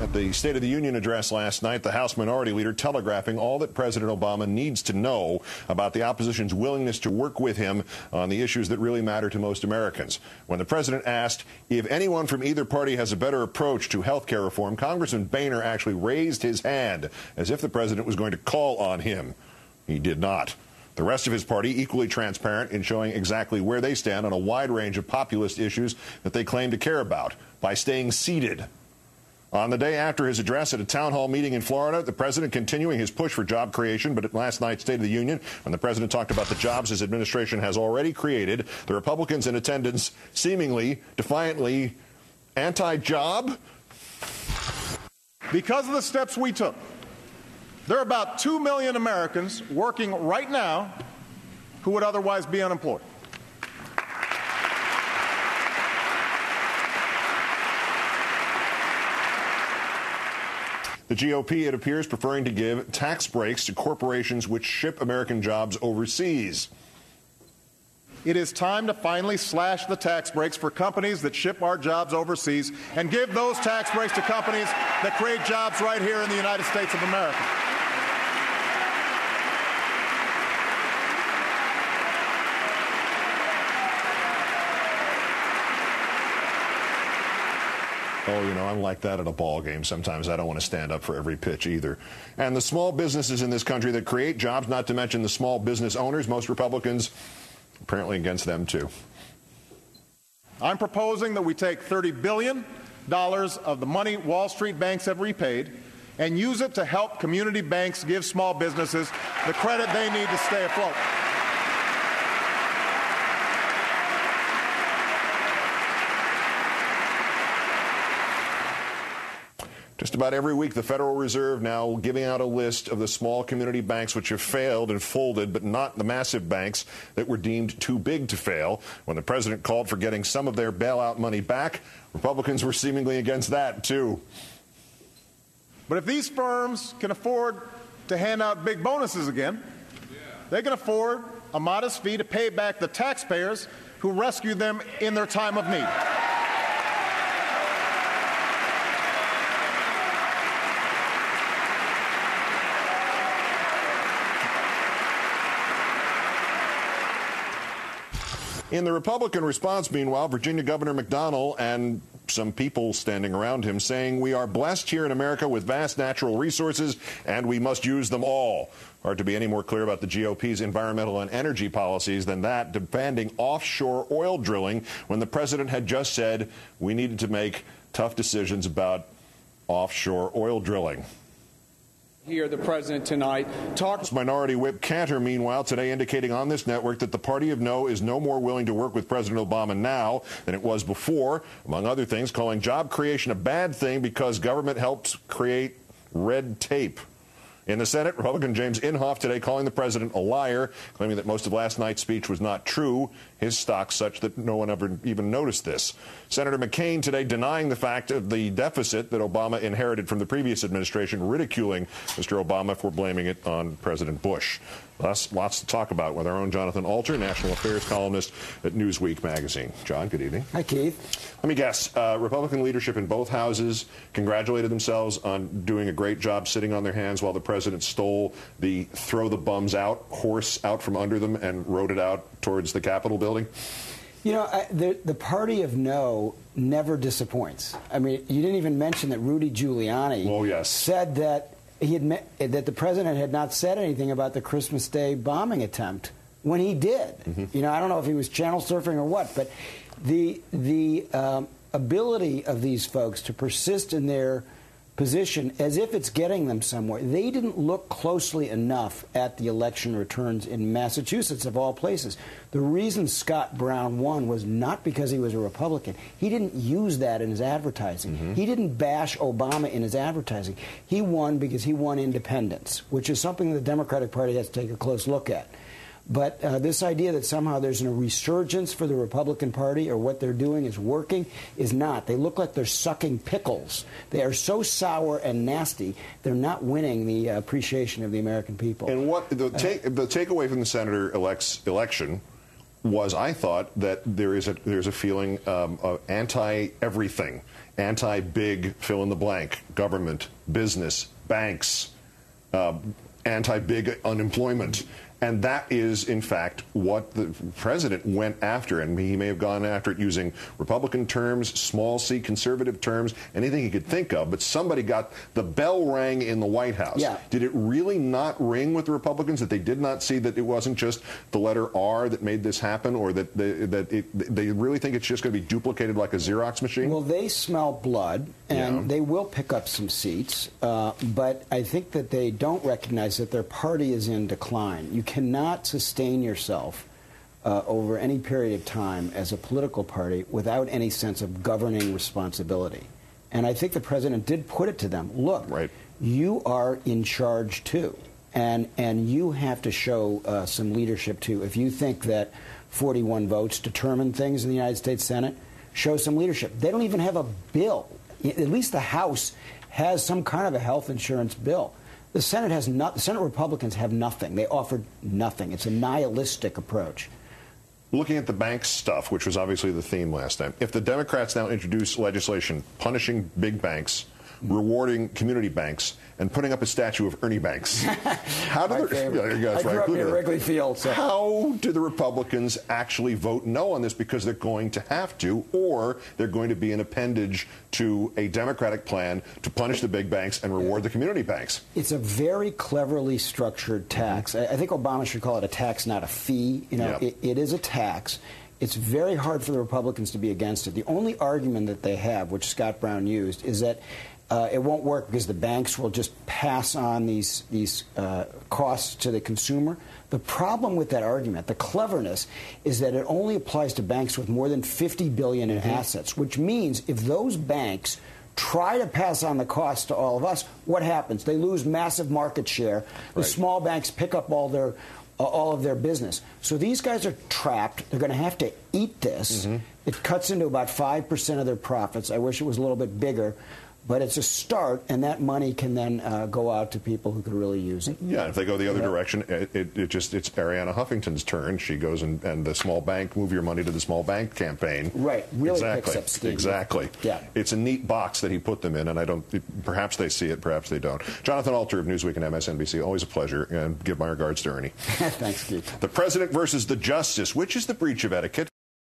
At the State of the Union address last night, the House Minority Leader telegraphing all that President Obama needs to know about the opposition's willingness to work with him on the issues that really matter to most Americans. When the president asked if anyone from either party has a better approach to health care reform, Congressman Boehner actually raised his hand as if the president was going to call on him. He did not. The rest of his party equally transparent in showing exactly where they stand on a wide range of populist issues that they claim to care about by staying seated on the day after his address at a town hall meeting in Florida, the president continuing his push for job creation, but at last night's State of the Union, when the president talked about the jobs his administration has already created, the Republicans in attendance seemingly, defiantly anti job? Because of the steps we took, there are about 2 million Americans working right now who would otherwise be unemployed. The GOP, it appears, preferring to give tax breaks to corporations which ship American jobs overseas. It is time to finally slash the tax breaks for companies that ship our jobs overseas and give those tax breaks to companies that create jobs right here in the United States of America. Oh, you know, I'm like that at a ball game. Sometimes I don't want to stand up for every pitch either. And the small businesses in this country that create jobs, not to mention the small business owners, most Republicans apparently against them too. I'm proposing that we take $30 billion of the money Wall Street banks have repaid and use it to help community banks give small businesses the credit they need to stay afloat. Just about every week, the Federal Reserve now giving out a list of the small community banks which have failed and folded, but not the massive banks that were deemed too big to fail. When the president called for getting some of their bailout money back, Republicans were seemingly against that, too. But if these firms can afford to hand out big bonuses again, they can afford a modest fee to pay back the taxpayers who rescued them in their time of need. In the Republican response, meanwhile, Virginia Governor McDonnell and some people standing around him saying, We are blessed here in America with vast natural resources and we must use them all. Hard to be any more clear about the GOP's environmental and energy policies than that, demanding offshore oil drilling when the president had just said we needed to make tough decisions about offshore oil drilling hear the president tonight talk. Minority Whip Cantor, meanwhile, today indicating on this network that the party of no is no more willing to work with President Obama now than it was before, among other things, calling job creation a bad thing because government helps create red tape. In the Senate, Republican James Inhofe today calling the president a liar, claiming that most of last night's speech was not true, his stock such that no one ever even noticed this. Senator McCain today denying the fact of the deficit that Obama inherited from the previous administration, ridiculing Mr. Obama for blaming it on President Bush. Thus, lots to talk about with our own Jonathan Alter, national affairs columnist at Newsweek magazine. John, good evening. Hi, Keith. Let me guess. Uh, Republican leadership in both houses congratulated themselves on doing a great job sitting on their hands while the president stole the throw the bums out horse out from under them and rode it out towards the Capitol building. You know, I, the, the party of no never disappoints. I mean, you didn't even mention that Rudy Giuliani oh, yes. said that he had that the president had not said anything about the Christmas Day bombing attempt when he did. Mm-hmm. You know, I don't know if he was channel surfing or what, but the the um, ability of these folks to persist in their position as if it's getting them somewhere. They didn't look closely enough at the election returns in Massachusetts, of all places. The reason Scott Brown won was not because he was a Republican. He didn't use that in his advertising. Mm-hmm. He didn't bash Obama in his advertising. He won because he won independents, which is something the Democratic Party has to take a close look at. But uh, this idea that somehow there's a resurgence for the Republican Party or what they're doing is working is not. They look like they're sucking pickles. They are so sour and nasty, they're not winning the uh, appreciation of the American people. And what the, take, the takeaway from the senator elect's election was I thought that there is a there's a feeling um, of anti everything, anti big fill in the blank, government, business, banks, uh, anti big unemployment. And that is, in fact, what the president went after. And he may have gone after it using Republican terms, small c conservative terms, anything he could think of. But somebody got the bell rang in the White House. Yeah. Did it really not ring with the Republicans that they did not see that it wasn't just the letter R that made this happen, or that they, that it, they really think it's just going to be duplicated like a Xerox machine? Well, they smell blood, and Yeah. they will pick up some seats. Uh, but I think that they don't recognize that their party is in decline. You cannot sustain yourself uh, over any period of time as a political party without any sense of governing responsibility. And I think the president did put it to them. Look, Right. you are in charge too, and and you have to show uh, some leadership too. If you think that 41 votes determine things in the United States Senate, show some leadership. They don't even have a bill. At least the House has some kind of a health insurance bill. The Senate has not. The Senate Republicans have nothing. They offered nothing. It's a nihilistic approach. looking at the bank stuff, which was obviously the theme last time, if the Democrats now introduce legislation punishing big banks, rewarding community banks, and putting up a statue of Ernie Banks, how do the. Yeah, you guys I grew up Wrigley. Field, so- How do the Republicans actually vote no on this because they're going to have to, or they're going to be an appendage to a Democratic plan to punish the big banks and reward the community banks? It's a very cleverly structured tax. I, I think Obama should call it a tax, not a fee. You know, Yeah. it, it is a tax. It's very hard for the Republicans to be against it. The only argument that they have, which Scott Brown used, is that uh, it won't work because the banks will just pass on these these uh, costs to the consumer. The problem with that argument, the cleverness, is that it only applies to banks with more than 50 billion in assets, which means if those banks try to pass on the cost to all of us, what happens? They lose massive market share. The Right. small banks pick up all their uh, all of their business. So these guys are trapped. They're going to have to eat this. Mm-hmm. It cuts into about 5% of their profits. I wish it was a little bit bigger. But it's a start, and that money can then uh, go out to people who could really use it. Yeah, if they go the other Yeah. direction, it, it, it just it's Arianna Huffington's turn. She goes and, and the small bank move your money to the small bank campaign. Right, really exactly, picks up steam. Exactly. Yeah. it's a neat box that he put them in, and I don't. Perhaps they see it, perhaps they don't. Jonathan Alter of Newsweek and MSNBC, always a pleasure, and give my regards to Ernie. Thanks, Keith. The president versus the justice. Which is the breach of etiquette?